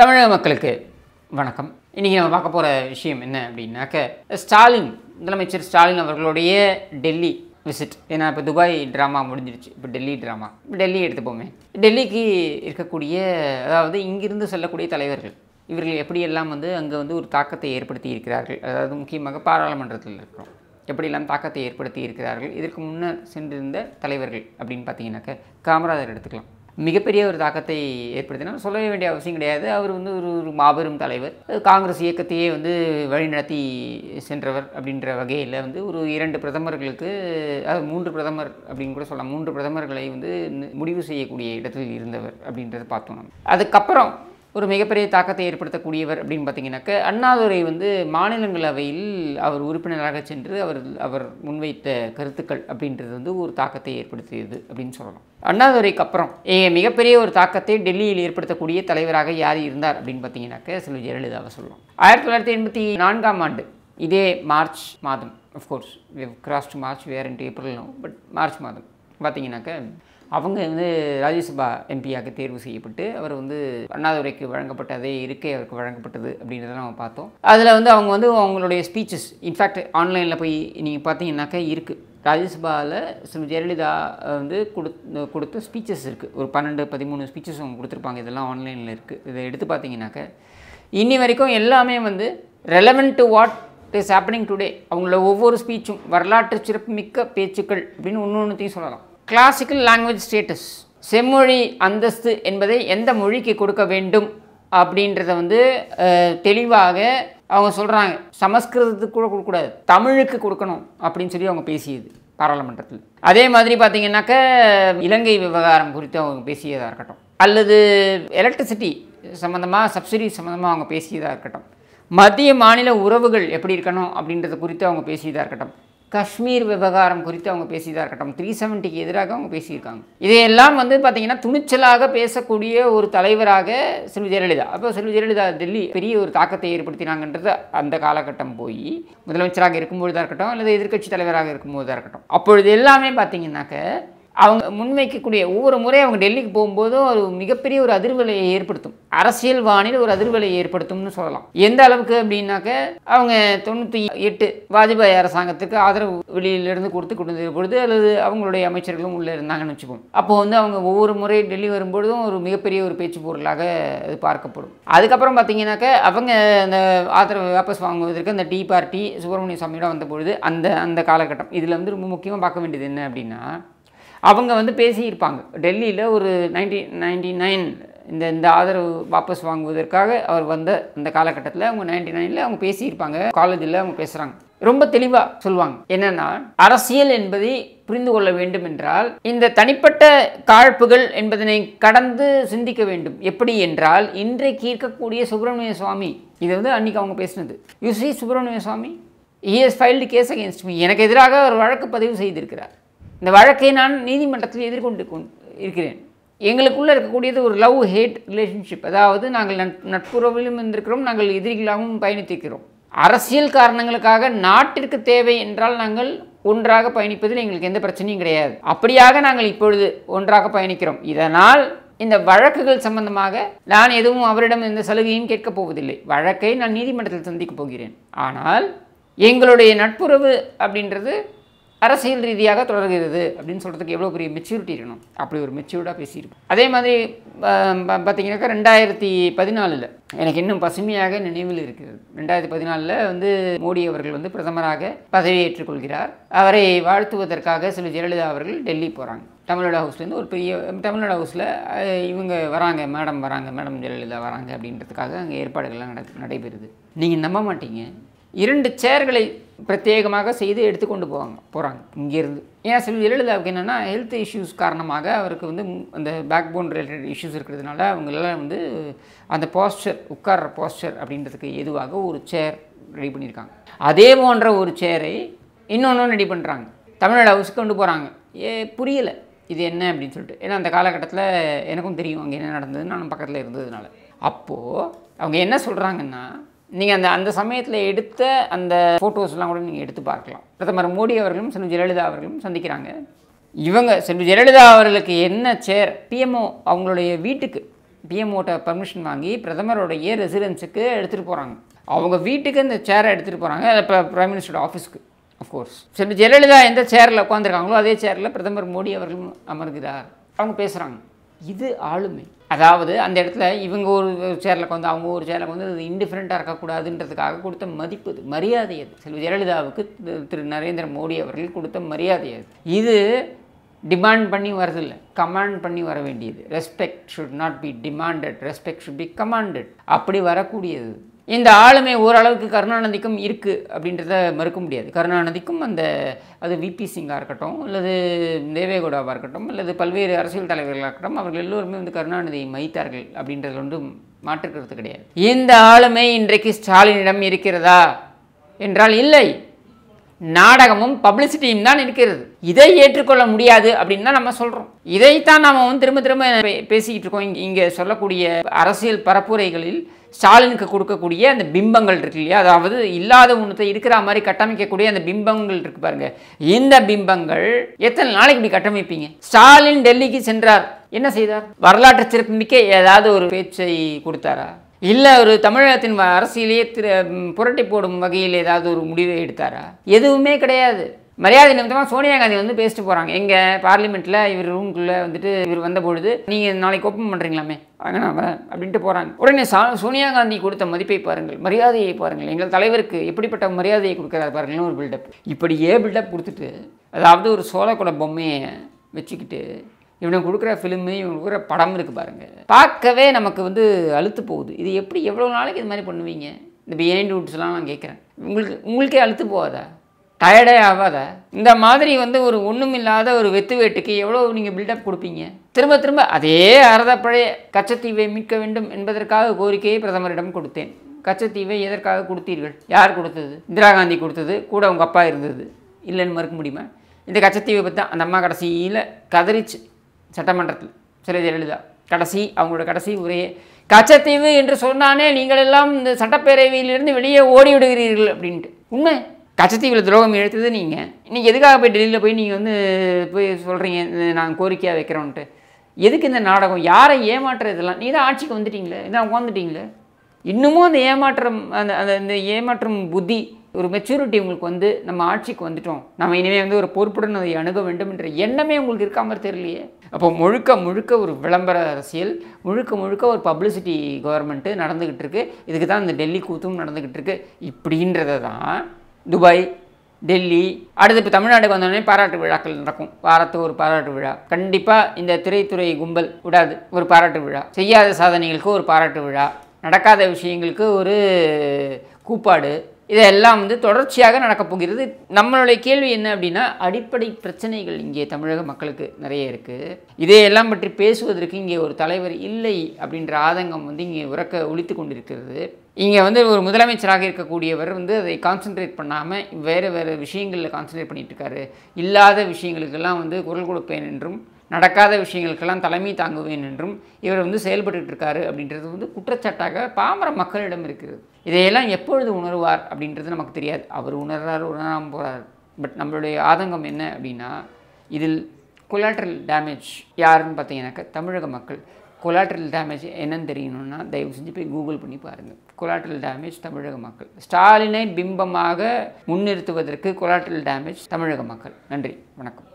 தமிழக மக்களுக்கு வணக்கம். இன்றைக்கி நம்ம பார்க்க போகிற விஷயம் என்ன அப்படின்னாக்க ஸ்டாலின் முதலமைச்சர் ஸ்டாலின் அவர்களுடைய டெல்லி விசிட் ஏன்னா இப்போ துபாய் ட்ராமா முடிஞ்சிருச்சு. இப்போ டெல்லி ட்ராமா டெல்லி எடுத்துப்போமே. டெல்லிக்கு இருக்கக்கூடிய அதாவது இங்கிருந்து செல்லக்கூடிய தலைவர்கள் இவர்கள் எப்படியெல்லாம் வந்து அங்கே வந்து ஒரு தாக்கத்தை ஏற்படுத்தி இருக்கிறார்கள் அதாவது முக்கியமாக பாராளுமன்றத்தில் இருக்கிறோம். எப்படியெல்லாம் தாக்கத்தை ஏற்படுத்தி இருக்கிறார்கள் இதற்கு முன்னர் சென்றிருந்த தலைவர்கள் அப்படின்னு பார்த்தீங்கன்னாக்க காமராஜர் எடுத்துக்கலாம். மிகப்பெரிய ஒரு தாக்கத்தை ஏற்படுத்தினார். சொல்ல வேண்டிய அவசியம் கிடையாது. அவர் வந்து ஒரு ஒரு மாபெரும் தலைவர். காங்கிரஸ் இயக்கத்தையே வந்து வழிநடத்தி சென்றவர் அப்படின்ற வகையில் வந்து ஒரு இரண்டு பிரதமர்களுக்கு அதாவது மூன்று பிரதமர் அப்படின்னு கூட சொல்லலாம். மூன்று பிரதமர்களை வந்து முடிவு செய்யக்கூடிய இடத்தில் இருந்தவர் அப்படின்றத பார்த்தோம் அதுக்கப்புறம் ஒரு மிகப்பெரிய தாக்கத்தை ஏற்படுத்தக்கூடியவர் அப்படின்னு பார்த்தீங்கன்னாக்க அண்ணாதுரை வந்து மாநிலங்களவையில் அவர் உறுப்பினராக சென்று அவர் அவர் முன்வைத்த கருத்துக்கள் அப்படின்றது வந்து ஒரு தாக்கத்தை ஏற்படுத்தியது அப்படின்னு சொல்லலாம் அண்ணாதுரைக்கு அப்புறம் ஏ மிகப்பெரிய ஒரு தாக்கத்தை டெல்லியில் ஏற்படுத்தக்கூடிய தலைவராக யார் இருந்தார் அப்படின்னு பார்த்தீங்கன்னாக்க செல்வி ஜெயலலிதாவை சொல்லலாம் ஆயிரத்தி தொள்ளாயிரத்தி எண்பத்தி நான்காம் ஆண்டு இதே மார்ச் மாதம் of course crossed March where into April but March மாதம். பார்த்தீங்கன்னாக்க அவங்க வந்து ராஜ்யசபா எம்பியாக தேர்வு செய்யப்பட்டு அவர் வந்து அண்ணாதுரைக்கு வழங்கப்பட்ட அதே இருக்கை அவருக்கு வழங்கப்பட்டது அப்படின்றதெல்லாம் நம்ம பார்த்தோம். அதில் வந்து அவங்க வந்து அவங்களுடைய ஸ்பீச்சஸ் இன்ஃபேக்ட் ஆன்லைனில் போய் நீங்கள் பார்த்தீங்கன்னாக்கா இருக்குது ராஜ்யசபாவில் சில ஜெயலலிதா வந்து கொடுத்த கொடுத்த ஸ்பீச்சஸ் இருக்குது ஒரு பன்னெண்டு பதிமூணு ஸ்பீச்சஸ் அவங்க கொடுத்துருப்பாங்க. இதெல்லாம் ஆன்லைனில் இருக்குது இதை எடுத்து பார்த்தீங்கன்னாக்க இன்னி வரைக்கும் எல்லாமே வந்து relevant to what is happening today அவங்கள ஒவ்வொரு ஸ்பீச்சும் வரலாற்று சிறப்புமிக்க பேச்சுக்கள் அப்படின்னு ஒன்று ஒன்றுத்தையும் சொல்லலாம். கிளாசிக்கல் லாங்குவேஜ் ஸ்டேட்டஸ் செம்மொழி அந்தஸ்து என்பதை எந்த மொழிக்கு கொடுக்க வேண்டும் அப்படின்றத வந்து தெளிவாக அவங்க சொல்கிறாங்க சமஸ்கிருதத்துக்கு கூட கொடுக்கக்கூடாது தமிழுக்கு கொடுக்கணும் அப்படின்னு சொல்லி அவங்க பேசியது பாராளுமன்றத்தில். அதே மாதிரி பார்த்தீங்கன்னாக்க இலங்கை விவகாரம் குறித்து அவங்க பேசியதாக இருக்கட்டும். அல்லது எலக்ட்ரிசிட்டி சம்மந்தமாக சப்சிடி சம்மந்தமாக அவங்க பேசியதாக இருக்கட்டும். மத்திய மாநில உறவுகள் எப்படி இருக்கணும் அப்படின்றத குறித்து அவங்க பேசியதாக இருக்கட்டும். காஷ்மீர் விவகாரம் குறித்து அவங்க பேசியதாக இருக்கட்டும். த்ரீ செவன்ட்டிக்கு எதிராக அவங்க பேசியிருக்காங்க. இதையெல்லாம் வந்து பார்த்திங்கன்னா துணிச்சலாக பேசக்கூடிய ஒரு தலைவராக செல்வி ஜெயலலிதா. அப்போ செல்வி ஜெயலலிதா டெல்லி பெரிய ஒரு தாக்கத்தை ஏற்படுத்தினாங்கன்றது அந்த காலகட்டம் போய் முதலமைச்சராக இருக்கும்பொழுதாக இருக்கட்டும் அல்லது எதிர்க்கட்சி தலைவராக இருக்கும்போதாக இருக்கட்டும். அப்பொழுது எல்லாமே பார்த்திங்கனாக்க அவங்க முன்வைக்கக்கூடிய ஒவ்வொரு முறை அவங்க டெல்லிக்கு போகும்போதும் ஒரு மிகப்பெரிய ஒரு அதிர்வலையை ஏற்படுத்தும். அரசியல் வானில் ஒரு அதிர்வலையை ஏற்படுத்தும்னு சொல்லலாம். எந்த அளவுக்கு அப்படின்னாக்க அவங்க தொண்ணூற்றி எட்டு வாஜ்பாய் அரசாங்கத்துக்கு ஆதரவு வெளியிலிருந்து கொடுத்து கொண்டு பொழுது அல்லது அவங்களுடைய அமைச்சர்களும் உள்ளே இருந்தாங்கன்னு வச்சுப்போம் அப்போ வந்து அவங்க ஒவ்வொரு முறை டெல்லி வரும்பொழுதும் ஒரு மிகப்பெரிய ஒரு பேச்சு பொருளாக அது பார்க்கப்படும். அதுக்கப்புறம் பார்த்தீங்கன்னாக்க அவங்க அந்த ஆதரவு வாபஸ் வாங்குவதற்கு அந்த டீ பார்ட்டி சுப்பிரமணிய சுவாமியோட வந்த பொழுது அந்த அந்த காலகட்டம். இதில் வந்து ரொம்ப முக்கியமாக பார்க்க வேண்டியது என்ன அப்படின்னா அவங்க வந்து பேசியிருப்பாங்க. டெல்லியில் ஒரு நைன்டீன் நைன்டி நைன் இந்த இந்த ஆதரவு வாபஸ் வாங்குவதற்காக அவர் வந்த அந்த காலகட்டத்தில் அவங்க நைன்டி நைனில் அவங்க பேசியிருப்பாங்க. காலேஜில் அவங்க பேசுகிறாங்க ரொம்ப தெளிவாக சொல்லுவாங்க. என்னென்னா அரசியல் என்பதை புரிந்து கொள்ள வேண்டும் என்றால் இந்த தனிப்பட்ட காழ்ப்புகள் என்பதனை கடந்து சிந்திக்க வேண்டும். எப்படி என்றால் இன்றைக்கு இருக்கக்கூடிய சுப்பிரமணிய சுவாமி இது வந்து அன்றைக்கி அவங்க பேசினது. You see Subramanian Swamy has filed case against me எனக்கு எதிராக ஒரு வழக்கு பதிவு செய்திருக்கிறார். இந்த வழக்கை நான் நீதிமன்றத்தில் எதிர்கொண்டு இருக்கிறேன். எங்களுக்குள்ளே இருக்கக்கூடியது ஒரு லவ் ஹேட் ரிலேஷன்ஷிப். அதாவது நாங்கள் நட்புறவிலும் இருந்திருக்கிறோம் நாங்கள் எதிரிகளாகவும் பயணித்திருக்கிறோம். அரசியல் காரணங்களுக்காக நாட்டிற்கு தேவை என்றால் நாங்கள் ஒன்றாக பயணிப்பதில் எங்களுக்கு எந்த பிரச்சனையும் கிடையாது. அப்படியாக நாங்கள் இப்பொழுது ஒன்றாக பயணிக்கிறோம். இதனால் இந்த வழக்குகள் சம்பந்தமாக நான் எதுவும் அவரிடம் எந்த சலுகையும் கேட்கப் போவதில்லை. வழக்கை நான் நீதிமன்றத்தில் சந்திக்கப் போகிறேன். ஆனால் எங்களுடைய நட்புறவு அப்படின்றது அரசியல் ரீதியாக தொடர்கிறது அப்படின்னு சொல்கிறதுக்கு எவ்வளோ பெரிய மெச்சூரிட்டி இருக்கணும்? அப்படி ஒரு மெச்சூர்டாக பேசியிருக்கும். அதே மாதிரி பார்த்தீங்கன்னாக்கா ரெண்டாயிரத்தி பதினாலில் எனக்கு இன்னும் பசுமையாக நினைவில் இருக்கிறது. ரெண்டாயிரத்தி பதினாலில் வந்து மோடி அவர்கள் வந்து பிரதமராக பதவியேற்றுக் கொள்கிறார். அவரை வாழ்த்துவதற்காக சில ஜெயலலிதா அவர்கள் டெல்லி போகிறாங்க தமிழ்நாடு ஹவுஸ்லேருந்து ஒரு பெரிய தமிழ்நாடு ஹவுஸில் இவங்க வராங்க மேடம் வராங்க மேடம் ஜெயலலிதா வராங்க அப்படின்றதுக்காக அங்கே ஏற்பாடுகள்லாம் நட நடைபெறுது. நீங்கள் நம்ப மாட்டீங்க. இரண்டு சேர்களை பிரத்யேகமாக செய்து எடுத்துக்கொண்டு போவாங்க போகிறாங்க இங்கேருந்து. ஏன் செல்வி ஜெயலலிதாவுக்கு என்னென்னா ஹெல்த் இஷ்யூஸ் காரணமாக அவருக்கு வந்து அந்த பேக் போன் ரிலேட்டட் இஷ்யூஸ் இருக்கிறதுனால அவங்களெல்லாம் வந்து அந்த போஸ்டர் உட்கார்ற போஸ்டர் அப்படின்றதுக்கு எதுவாக ஒரு சேர் ரெடி பண்ணியிருக்காங்க. அதே போன்ற ஒரு சேரை இன்னொன்று ரெடி பண்ணுறாங்க தமிழ்நாடு ஹவுஸுக்கு கொண்டு போகிறாங்க ஏ புரியலை. இது என்ன அப்படின்னு சொல்லிட்டு. ஏன்னா அந்த காலகட்டத்தில் எனக்கும் தெரியும் அங்கே என்ன நடந்ததுன்னு. நான் பக்கத்தில் இருந்ததுனால. அப்போது அவங்க என்ன சொல்கிறாங்கன்னா நீங்கள் அந்த அந்த சமயத்தில் எடுத்த அந்த ஃபோட்டோஸ்லாம் கூட நீங்கள் எடுத்து பார்க்கலாம். பிரதமர் மோடி அவர்களும் செல்வி ஜெயலலிதா அவர்களும் சந்திக்கிறாங்க. இவங்க செல்வி ஜெயலலிதா அவர்களுக்கு என்ன சேர் பிஎம்ஓ அவங்களுடைய வீட்டுக்கு பிஎம்ஓட்ட பர்மிஷன் வாங்கி பிரதமருடைய ரெசிடென்ஸுக்கு எடுத்துகிட்டு போகிறாங்க அவங்க வீட்டுக்கு அந்த சேரை எடுத்துகிட்டு போகிறாங்க இப்போ ப்ரைம் மினிஸ்டரோட ஆஃபீஸ்க்கு அஃப்கோர்ஸ் செல்வி ஜெயலலிதா எந்த சேரில் உட்காந்துருக்காங்களோ அதே சேரில் பிரதமர் மோடி அவர்களும் அமர்கிறார். அவங்க பேசுகிறாங்க இது ஆளுமை. அதாவது அந்த இடத்துல இவங்க ஒரு சேரில் வந்து அவங்க ஒரு சேரில் வந்து அது இன்டிஃபரெண்ட்டாக இருக்கக்கூடாதுன்றதுக்காக கொடுத்த மதிப்பு அது மரியாதை அது. செல்வி ஜெயலலிதாவுக்கு திரு- திரு நரேந்திர மோடி அவர்கள் கொடுத்த மரியாதை அது. இது டிமாண்ட் பண்ணி வரதில்லை கமாண்ட் பண்ணி வர வேண்டியது. Respect should not be demanded respect should be commanded அப்படி வரக்கூடியது. இந்த ஆளுமை ஓரளவுக்கு கருணாநிதிக்கும் இருக்குது அப்படின்றத மறுக்க முடியாது. கருணாநிதிக்கும் அந்த அது விபி சிங்காக இருக்கட்டும் அல்லது தேவேகவுடாவாக இருக்கட்டும் அல்லது பல்வேறு அரசியல் தலைவர்களாக இருக்கட்டும் அவர்கள் எல்லோருமே வந்து கருணாநிதியை மதித்தார்கள் அப்படின்றது ஒன்றும் மாற்றுக்கிறது கிடையாது. இந்த ஆளுமை இன்றைக்கு ஸ்டாலினிடம் இருக்கிறதா? என்றால் இல்லை. நாடகமும் பப்ளிசிட்டியும் தான் இருக்கிறது. இதை ஏற்றுக்கொள்ள முடியாது அப்படின்னு தான் நம்ம சொல்கிறோம் இதைத்தான் நாம் வந்து திரும்ப திரும்ப பேசிக்கிட்டு இருக்கோம். இங்கே இங்கே சொல்லக்கூடிய அரசியல் பரப்புரைகளில் ஸ்டாலினுக்கு கொடுக்கக்கூடிய அந்த பிம்பங்கள் இருக்கு இல்லையா? அதாவது இல்லாத ஒன்றத்தை இருக்கிற மாதிரி கட்டமைக்கக்கூடிய அந்த பிம்பங்கள் இருக்கு பாருங்க. இந்த பிம்பங்கள் எத்தனை நாளைக்கு இப்படி கட்டமைப்பீங்க? ஸ்டாலின் டெல்லிக்கு சென்றார். என்ன செய்தார்? வரலாற்று சிறப்புமிக்க ஏதாவது ஒரு பேச்சை கொடுத்தாரா? இல்லை ஒரு தமிழகத்தின் வ- அரசியலையே திரு புரட்டி போடும் வகையில் ஏதாவது ஒரு முடிவை எடுத்தாரா? எதுவுமே கிடையாது. மரியாதை நிமித்தமாக சோனியா காந்தி வந்து பேசிட்டு போகிறாங்க எங்கள் பார்லிமெண்ட்டில் இவர் ரூம்குள்ளே வந்துட்டு இவர் வந்த பொழுது நீங்கள் நாளைக்கு ஓப்பன் பண்ணுறீங்களாமே அங்கே நான் வரேன் அப்படின்ட்டு போகிறாங்க உடனே சா சோனியா காந்தி கொடுத்த மதிப்பை பாருங்கள் மரியாதையை பாருங்கள். எங்கள் தலைவருக்கு எப்படிப்பட்ட மரியாதையை கொடுக்குறாரு பாருங்களேன் ஒரு பில்டப் இப்படியே பில்டப் கொடுத்துட்டு அதாவது ஒரு சோழக்குட பொம்மையை வச்சுக்கிட்டு இவனுக்கு கொடுக்குற ஃபிலிமு இவன் கொடுக்குற படம் இருக்குது பாருங்கள் பார்க்கவே நமக்கு வந்து அழுத்து போகுது. இது எப்படி எவ்வளோ நாளைக்கு இது மாதிரி பண்ணுவீங்க? இந்த பிஹைண்ட் வுட்ஸ்லாம் நான் கேட்குறேன். உங்களுக்கு உங்களுக்கே அழுத்து போகாதா? டயர்டே ஆகாதா? இந்த மாதிரி வந்து ஒரு ஒன்றுமில்லாத ஒரு வெத்து வேட்டுக்கு எவ்வளோ நீங்கள் பில்டப் கொடுப்பீங்க? திரும்ப திரும்ப அதே அறதப்பழைய கச்சத்தீவை மீட்க வேண்டும் என்பதற்காக கோரிக்கையை பிரதமரிடம் கொடுத்தேன். கச்சத்தீவை எதற்காக கொடுத்தீர்கள்? யார் கொடுத்தது? இந்திரா காந்தி கொடுத்தது கூட உங்கள் அப்பா இருந்தது. இல்லைன்னு மறுக்க முடியுமா? இந்த கச்சத்தீவை பற்றி அந்த அம்மா கடைசியில் கதறிச்சு சட்டமன்றத்தில் சில ஜெயலலிதா கடைசி அவங்களோட கடைசி உரையே கச்சத்தீவு என்று சொன்னானே நீங்கள் எல்லாம் இந்த சட்டப்பேரவையிலிருந்து வெளியே ஓடி விடுகிறீர்கள் அப்படின்ட்டு. உண்மை? கச்சத்தீவில் துரோகம் இழுத்தது நீங்கள் இன்றைக்கி எதுக்காக போய் டெல்லியில் போய் நீங்கள் வந்து போய் சொல்கிறீங்க நாங்கள் கோரிக்கையாக வைக்கிறோன்ட்டு? எதுக்கு இந்த நாடகம்? யாரை ஏமாற்றுறதெல்லாம் நீ தான் ஆட்சிக்கு வந்துட்டீங்களே இதான் உட்காந்துட்டீங்களே இன்னமும் அந்த ஏமாற்றம் அந்த அந்த இந்த ஏமாற்றம் புத்தி ஒரு மெச்சூரிட்டி உங்களுக்கு வந்து நம்ம ஆட்சிக்கு வந்துட்டோம். நம்ம இனிமேல் வந்து ஒரு பொறுப்புடன் அதை அணுக வேண்டும் என்ற எண்ணமே உங்களுக்கு இருக்காமல் தெரியலையே. அப்போ முழுக்க முழுக்க ஒரு விளம்பர அரசியல் முழுக்க முழுக்க ஒரு பப்ளிசிட்டி கவர்மெண்ட்டு நடந்துக்கிட்டு இருக்கு. இதுக்கு தான் இந்த டெல்லி கூத்தும் நடந்துக்கிட்டு இருக்கு. இப்படின்றத தான் துபாய் டெல்லி அடுத்து இப்போ தமிழ்நாட்டுக்கு வந்தோடனே பாராட்டு விழாக்கள் நடக்கும். வாரத்துக்கு ஒரு பாராட்டு விழா. கண்டிப்பாக இந்த திரைத்துறை கும்பல் விடாது. ஒரு பாராட்டு விழா. செய்யாத சாதனைகளுக்கு ஒரு பாராட்டு விழா. நடக்காத விஷயங்களுக்கு ஒரு கூப்பாடு. இதெல்லாம் வந்து தொடர்ச்சியாக நடக்கப் போகிறது. நம்மளுடைய கேள்வி என்ன அப்படின்னா அடிப்படை பிரச்சனைகள் இங்கே தமிழக மக்களுக்கு நிறைய இருக்குது இதையெல்லாம் பற்றி பேசுவதற்கு இங்கே ஒரு தலைவர் இல்லை அப்படின்ற ஆதங்கம் வந்து இங்கே உறக்க ஒழித்து கொண்டிருக்கிறது. இங்கே வந்து ஒரு முதலமைச்சராக இருக்கக்கூடியவர் வந்து அதை கான்சென்ட்ரேட் பண்ணாமல் வேறு வேறு விஷயங்களில் கான்சென்ட்ரேட் பண்ணிகிட்டு இருக்காரு. இல்லாத விஷயங்களுக்கெல்லாம் வந்து குரல் கொடுப்பேன் என்றும் நடக்காத விஷயங்களுக்கெல்லாம் தலைமை தாங்குவேன் என்றும் இவர் வந்து செயல்பட்டு இருக்காரு அப்படின்றது வந்து குற்றச்சாட்டாக பாமர மக்களிடம் இருக்கிறது. இதையெல்லாம் எப்பொழுது உணர்வார் அப்படின்றது நமக்கு தெரியாது. அவர் உணர்றாரு உணராமல் போகிறார் பட் நம்மளுடைய ஆதங்கம் என்ன அப்படின்னா இதில் கொலாட்ரல் டேமேஜ் யாருன்னு பார்த்தீங்கன்னாக்கா தமிழக மக்கள் கொலாட்ரல் டேமேஜ் என்னன்னு தெரியணும்னா தயவு செஞ்சு போய் கூகுள் பண்ணி பாருங்கள் கொலாட்ரல் டேமேஜ் தமிழக மக்கள். ஸ்டாலினை பிம்பமாக முன்னிறுத்துவதற்கு கொலாட்ரல் டேமேஜ் தமிழக மக்கள். நன்றி. வணக்கம்.